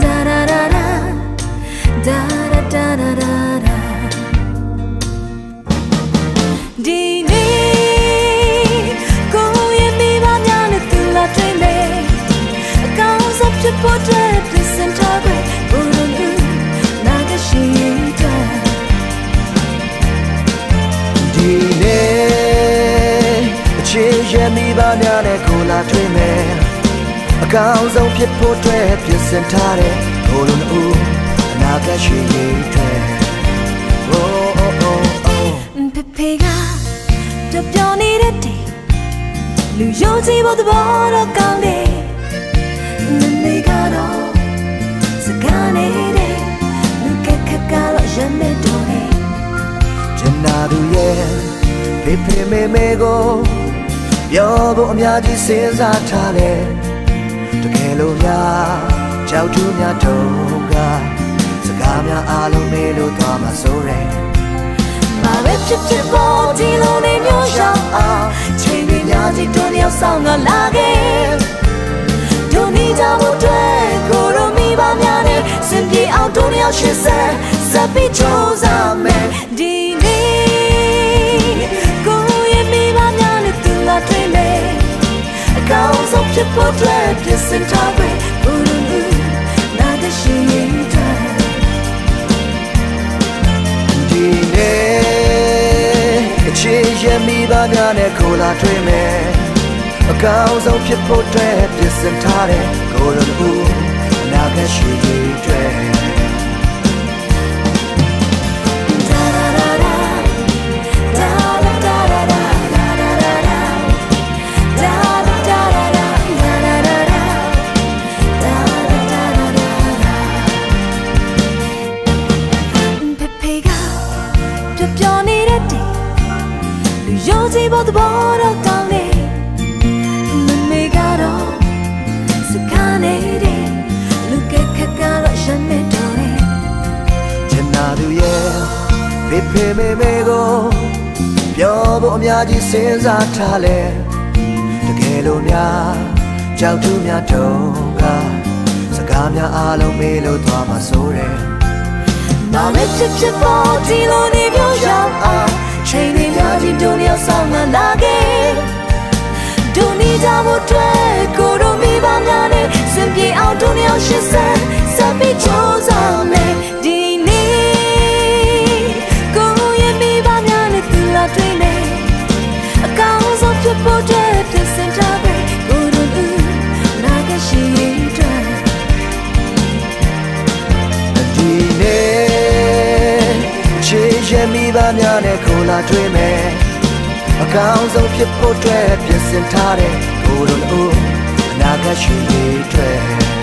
da. ရမိပါများနဲ့ကိုလာတွေ့မယ်အကောင်းဆုံးဖြစ်ဖို့အတွက်ပြင်ဆင်ထားတဲ့ဘုံလုံးလူအနာကရှိရင်တဲ့ Oh oh oh oh ဖေဖေကပျော်ပျော်နေတဲ့တေလူယုံကြည်ဖို့သဘောတော့ကောင်းတယ်သူရဲ့ဖေဖေမေမေကို ပြောဖို့အများကြီးစဉ်းစားထားတယ်တကယ်လို့များကြောက်ထူးများတုံးကစကားများအားလုံးမေးလို့သွားမှာဆိုရယ်မာပဲဖြစ်ဖြစ်ပေါ်ဒီလိုနေမျိုးရှောင်းအောင်ချိန်တွေများကြီးတွန်းရောက်ဆောင်ကလာခဲ့ဒုနီကြမှုတွေကိုရိုမီပါများနဲ့စင်ပြေအောင်တွန်းရောက်ရှင်းဆက်စပီချိုးစား ဖြစ်ဖို့အတွက်ပြင်ဆင်ထားပဲဘုရုံလူနာတရှိရင်တဲ့ဒီနေ့အချစ်ရမိပါများနဲ့ကိုလာတွေ့မယ်အကောင်းဆုံးဖြစ်ဖို့အတွက်ပြင်ဆင်ထားတဲ့ကို ယုံကြည်ဖို့သဘောတော့ကောင်းနေမမေကတော့စကားနေတဲ့လူကခက်ကတော့ရှမ်းနေတော့တယ်ချင်နာသူရဲ့ဖေဖေမေမေကိုပြောဖို့အများကြီးစဉ်းစားထားလဲတကယ်လို့များကြောက်သူများတုံးကစကားများအားလုံးမေးလို့သွားမှာဆိုတယ်နာမည်ဖြစ်ဖြစ်ပေါ်ဒီလိုနေပြောရအောင်ချိန်တွေများကြီး ဒုနီယာဆောင်ငါလာခဲ့ဒုနီကြဖို့အတွက်ကိုတို့မိဘများနဲ့စင်ပြေအောင်ဒုနီယာရှစ်ဆန်စပီချိုးစားမယ်ဒီနေ့ကိုရဲ့မိဘများနဲ့သူလာတွေ့မယ်အကောင်းဆုံးဖြစ်ဖို့အတွက်ပြင်ဆင်ထားပဲကိုတို့လူနာကရှိတဲ့ဒီနေ့ချေရမိဘများနဲ့ကိုလာတွေ့မယ်အ ကောင်းဆုံးဖြစ်ဖို့အတွက်ပြင်ဆင်ထားတဲ့ကိုလိုလိုအနာဂတ်ရှိရေးအတွက်